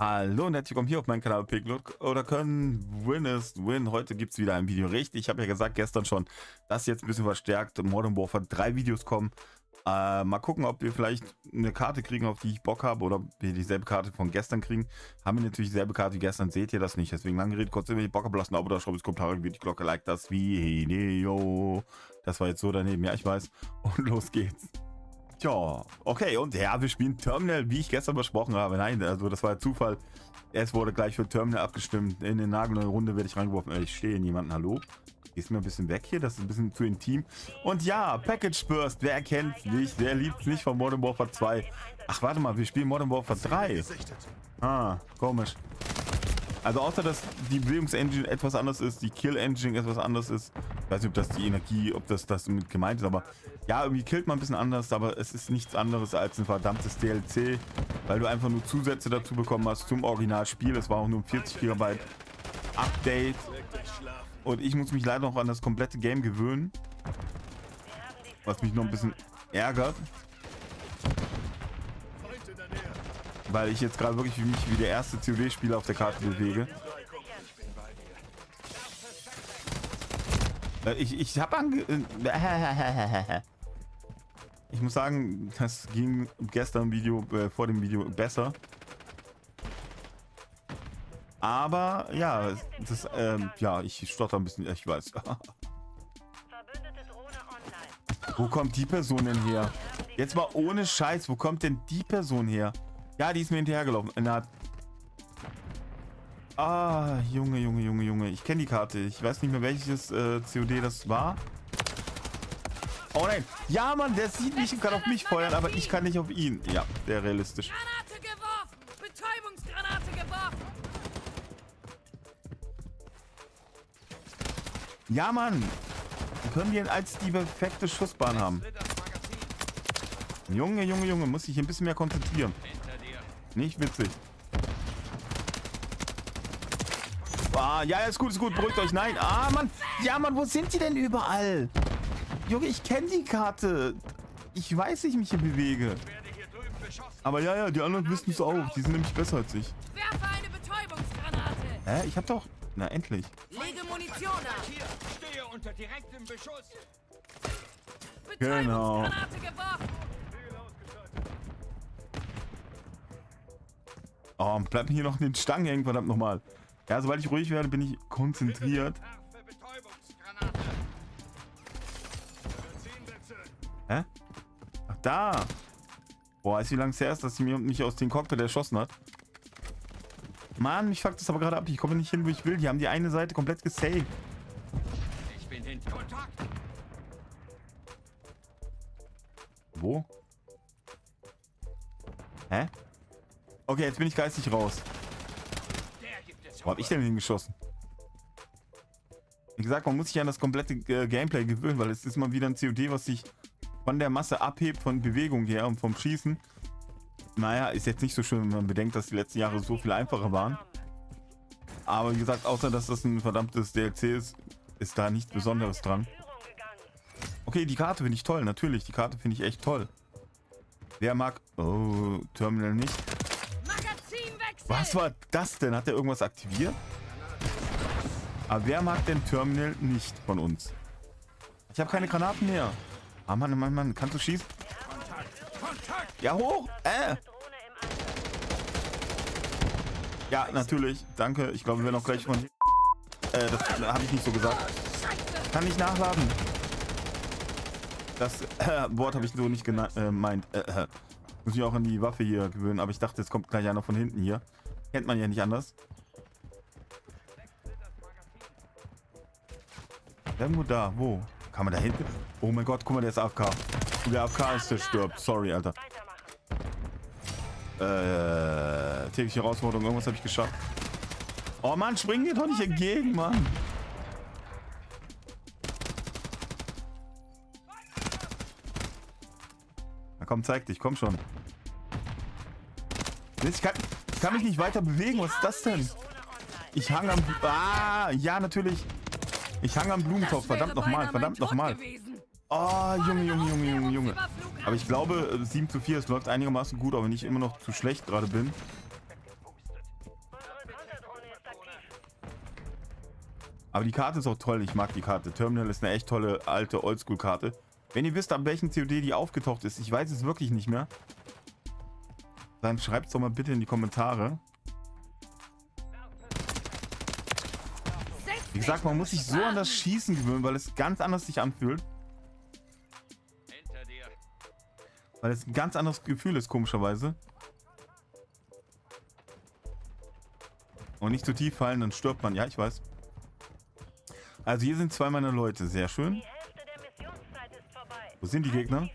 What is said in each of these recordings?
Hallo und herzlich willkommen hier auf meinem Kanal Piglook oder können Win is Win. Heute gibt es wieder ein Video. Richtig, ich habe ja gesagt gestern schon, dass jetzt ein bisschen verstärkt Modern Warfare drei Videos kommen. Äh, mal gucken, ob wir vielleicht eine Karte kriegen, auf die ich Bock habe oder wir dieselbe Karte von gestern kriegen. Haben wir natürlich dieselbe Karte wie gestern, seht ihr das nicht. Deswegen lange Rede, kurz, wenn ihr Bock habt, lasst ein Abo da, schreibt es Kommentare, die Glocke, like das Video. Das war jetzt so daneben, ja ich weiß. Und los geht's. Tja, okay, und ja, wir spielen Terminal, wie ich gestern besprochen habe. Nein, also das war Zufall. Es wurde gleich für Terminal abgestimmt. In den Nagel Runde werde ich reingeworfen. Ich stehe in jemanden. Hallo? Gehst mir ein bisschen weg hier, das ist ein bisschen zu intim. Und ja, Package Burst, wer kennt's nicht? Wer liebt nicht von Modern Warfare 2? Ach, warte mal, wir spielen Modern Warfare 3. Ah, komisch. Also außer, dass die Bewegungsengine etwas anders ist, die Kill-Engine etwas anders ist. Ich weiß nicht, ob das die Energie, ob das das mit gemeint ist, aber ja, irgendwie killt man ein bisschen anders, aber es ist nichts anderes als ein verdammtes DLC, weil du einfach nur Zusätze dazu bekommen hast zum Originalspiel. Es war auch nur ein 40 GB Update und ich muss mich leider noch an das komplette Game gewöhnen, was mich noch ein bisschen ärgert. Weil ich jetzt gerade wirklich wie mich wie der erste COD-Spieler auf der Karte bewege. Ich, ich habe ange... Ich muss sagen, das ging gestern Video, äh, vor dem Video besser. Aber ja, das, ähm, ja, ich stotter ein bisschen, ich weiß. wo kommt die Person denn her? Jetzt mal ohne Scheiß, wo kommt denn die Person her? Ja, die ist mir hinterhergelaufen. Na. Ah, Junge, Junge, Junge, Junge. Ich kenne die Karte. Ich weiß nicht mehr, welches äh, COD das war. Oh nein. Ja, Mann, der sieht mich und kann auf mich feuern, aber ich kann nicht auf ihn. Ja, der realistisch. Granate geworfen! Betäubungsgranate geworfen! Ja, Mann. Wie können wir als die perfekte Schussbahn haben? Junge, Junge, Junge, muss ich ein bisschen mehr konzentrieren. Nicht witzig. Ah, ja, ist gut, ist gut. Beruhigt euch. Nein. Ah, Mann. Ja, Mann, wo sind die denn überall? Junge, ich kenne die Karte. Ich weiß, wie ich mich hier bewege. Aber ja, ja, die anderen wissen es auch. Die sind nämlich besser als ich. Werfe eine Betäubungsgranate. Hä? Ich hab doch... Na, endlich. Lege Munition ab. Stehe unter direktem Beschuss. Genau. Oh, bleib hier noch in den Stangen hängen, verdammt nochmal. Ja, sobald ich ruhig werde, bin ich konzentriert. Hä? Ach, da. Boah, ist wie lange es her ist, dass sie mich aus dem Cockpit erschossen hat. Mann, mich fuckt das aber gerade ab. Ich komme nicht hin, wo ich will. Die haben die eine Seite komplett gesaved. Ich bin in Kontakt. Wo? Hä? Okay, jetzt bin ich geistig raus. Wo habe ich denn hingeschossen? Wie gesagt, man muss sich an das komplette äh, Gameplay gewöhnen, weil es ist mal wieder ein COD, was sich von der Masse abhebt, von Bewegung her und vom Schießen. Naja, ist jetzt nicht so schön, wenn man bedenkt, dass die letzten Jahre so viel einfacher waren. Aber wie gesagt, außer dass das ein verdammtes DLC ist, ist da nichts Besonderes dran. Okay, die Karte finde ich toll, natürlich. Die Karte finde ich echt toll. Wer mag... Oh, Terminal nicht. Was war das denn? Hat er irgendwas aktiviert? Aber wer mag denn Terminal nicht von uns? Ich habe keine Granaten mehr. Ah, Mann, Mann, Mann. Kannst du schießen? Ja, hoch! Äh! Ja, natürlich. Danke. Ich glaube, wir werden auch gleich von... Äh, das habe ich nicht so gesagt. Kann nicht nachladen. Das äh, Wort habe ich so nicht gemeint. Äh, äh, muss mich auch an die Waffe hier gewöhnen. Aber ich dachte, es kommt gleich einer von hinten hier. Kennt man ja nicht anders. Irgendwo da. Wo? Kann man da hinten? Oh mein Gott, guck mal, der ist AFK. Der AFK ist, der stirbt. Sorry, Alter. Äh, tägliche Herausforderung. Irgendwas habe ich geschafft. Oh Mann, springen wir doch nicht entgegen, Mann. Na komm, zeig dich. Komm schon. Ich kann, ich kann mich nicht weiter bewegen. Was ist das denn? Ich hang am... Ah, ja, natürlich. Ich hang am Blumentopf. Verdammt nochmal. Verdammt nochmal. Oh, Junge, Junge, Junge, Junge, Junge. Aber ich glaube, äh, 7 zu 4, es läuft einigermaßen gut, aber nicht immer noch zu schlecht gerade bin. Aber die Karte ist auch toll. Ich mag die Karte. Terminal ist eine echt tolle alte Oldschool-Karte. Wenn ihr wisst, an welchem COD die aufgetaucht ist, ich weiß es wirklich nicht mehr dann schreibt es doch mal bitte in die Kommentare. Wie gesagt, man muss sich so an das Schießen gewöhnen, weil es ganz anders sich anfühlt. Weil es ein ganz anderes Gefühl ist, komischerweise. Und nicht zu tief fallen, dann stirbt man. Ja, ich weiß. Also hier sind zwei meiner Leute. Sehr schön. Wo sind die Gegner?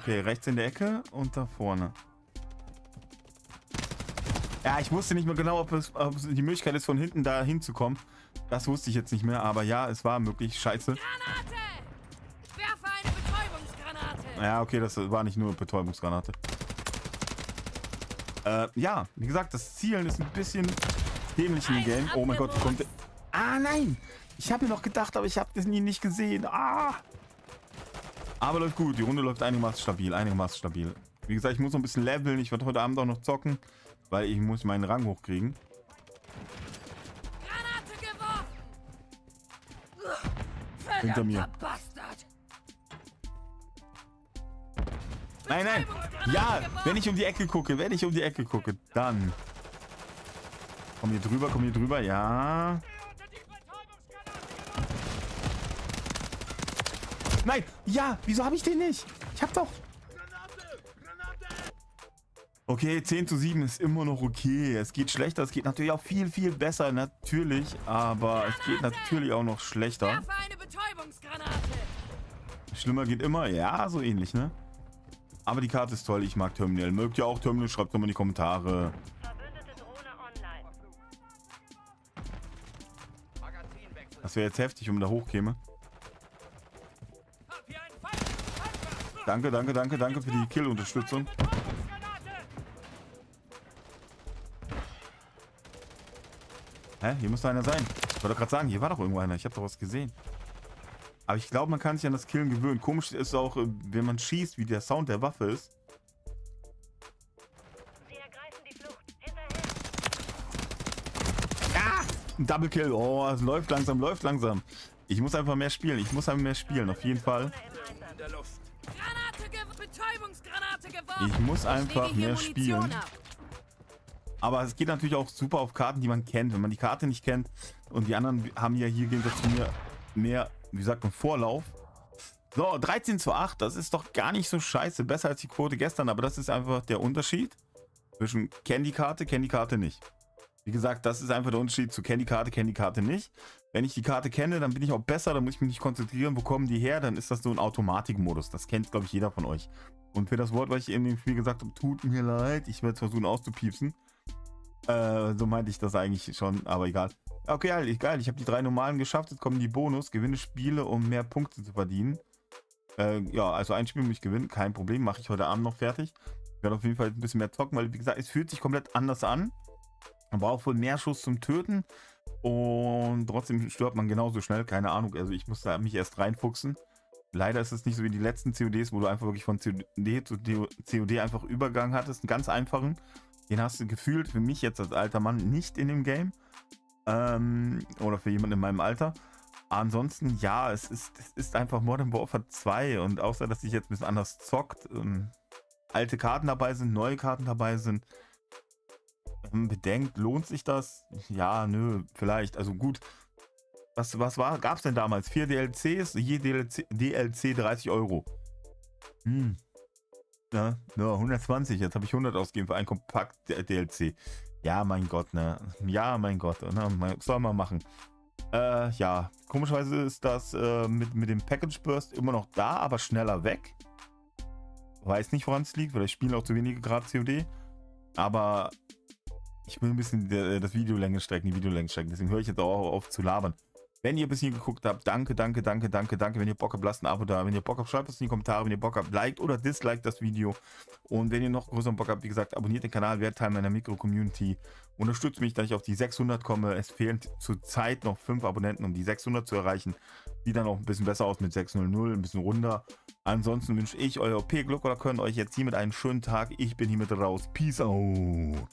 Okay, rechts in der Ecke und da vorne. Ja, ich wusste nicht mehr genau, ob es, ob es die Möglichkeit ist, von hinten da hinzukommen. Das wusste ich jetzt nicht mehr, aber ja, es war möglich. Scheiße. Granate! Werfe eine Betäubungsgranate! Ja, okay, das war nicht nur Betäubungsgranate. Äh, ja, wie gesagt, das Zielen ist ein bisschen dämlich im Game. Oh mein Gott, kommt der? Ah, nein! Ich habe mir noch gedacht, aber ich habe das nie nicht gesehen. Ah! Aber läuft gut. Die Runde läuft einigermaßen stabil. Einigermaßen stabil. Wie gesagt, ich muss noch ein bisschen leveln. Ich werde heute Abend auch noch zocken, weil ich muss meinen Rang hochkriegen. Hinter mir. Nein, nein. Ja, wenn ich um die Ecke gucke, wenn ich um die Ecke gucke, dann. Komm hier drüber, komm hier drüber, ja. Nein, ja, wieso habe ich den nicht? Ich hab doch. Okay, 10 zu 7 ist immer noch okay. Es geht schlechter, es geht natürlich auch viel, viel besser, natürlich. Aber es geht natürlich auch noch schlechter. Schlimmer geht immer, ja, so ähnlich, ne? Aber die Karte ist toll, ich mag Terminal. Mögt ihr auch Terminal? Schreibt doch mal in die Kommentare. Das wäre jetzt heftig, wenn man da hochkäme. Danke, danke, danke, danke für die Kill-Unterstützung. Hä? Hier muss einer sein. Ich wollte gerade sagen, hier war doch irgendwo einer. Ich habe doch was gesehen. Aber ich glaube, man kann sich an das Killen gewöhnen. Komisch ist auch, äh, wenn man schießt, wie der Sound der Waffe ist. Ah! Double Kill. Oh, es läuft langsam, läuft langsam. Ich muss einfach mehr spielen. Ich muss einfach mehr spielen, auf jeden Fall. Ich muss einfach mehr spielen. Aber es geht natürlich auch super auf Karten, die man kennt. Wenn man die Karte nicht kennt und die anderen haben ja hier gegen das mir mehr wie gesagt, ein Vorlauf. So, 13 zu 8, das ist doch gar nicht so scheiße. Besser als die Quote gestern, aber das ist einfach der Unterschied zwischen Candy-Karte, Candy-Karte nicht. Wie gesagt, das ist einfach der Unterschied zu Candy-Karte, Candy-Karte nicht. Wenn ich die Karte kenne, dann bin ich auch besser, dann muss ich mich nicht konzentrieren, wo kommen die her, dann ist das so ein Automatikmodus. Das kennt, glaube ich, jeder von euch. Und für das Wort, was ich eben im Spiel gesagt habe, tut mir leid, ich werde versuchen auszupiepsen. Äh, so meinte ich das eigentlich schon, aber egal. Okay, geil. Ich habe die drei normalen geschafft. Jetzt kommen die Bonus. Gewinne Spiele, um mehr Punkte zu verdienen. Äh, ja, also ein Spiel muss ich gewinnen. Kein Problem. Mache ich heute Abend noch fertig. Ich werde auf jeden Fall ein bisschen mehr zocken, weil, wie gesagt, es fühlt sich komplett anders an. Man braucht wohl mehr Schuss zum Töten. Und trotzdem stirbt man genauso schnell. Keine Ahnung. Also ich muss da mich erst reinfuchsen. Leider ist es nicht so wie die letzten CODs, wo du einfach wirklich von COD zu COD einfach Übergang hattest. Einen ganz einfachen. Den hast du gefühlt für mich jetzt als alter Mann nicht in dem Game. Ähm, oder für jemanden in meinem Alter. Ansonsten, ja, es ist, es ist einfach Modern Warfare 2 und außer, dass sich jetzt ein bisschen anders zockt, ähm, alte Karten dabei sind, neue Karten dabei sind, bedenkt, lohnt sich das? Ja, nö, vielleicht. Also gut. Was, was war, gab es denn damals? Vier DLCs, je DLC, DLC 30 Euro. Hm. Ja, nur 120, jetzt habe ich 100 ausgegeben für ein Kompakt DLC. Ja, mein Gott, ne? Ja, mein Gott, ne? Soll man machen. Äh, ja, komischerweise ist das äh, mit, mit dem Package Burst immer noch da, aber schneller weg. Weiß nicht, woran es liegt, weil ich spiele auch zu wenige Grad COD. Aber ich will ein bisschen das Videolänge strecken, die Videolänge strecken. Deswegen höre ich jetzt auch auf zu labern. Wenn ihr bis hier geguckt habt, danke, danke, danke, danke, danke. Wenn ihr Bock habt, lasst ein Abo da. Wenn ihr Bock habt, schreibt es in die Kommentare. Wenn ihr Bock habt, liked oder disliked das Video. Und wenn ihr noch größeren Bock habt, wie gesagt, abonniert den Kanal, werdet Teil meiner Mikro-Community. Unterstützt mich, dass ich auf die 600 komme. Es fehlen zurzeit noch 5 Abonnenten, um die 600 zu erreichen. Sieht dann auch ein bisschen besser aus mit 600, ein bisschen runder. Ansonsten wünsche ich euer OP Glück oder können euch jetzt hiermit einen schönen Tag. Ich bin hiermit raus. Peace out.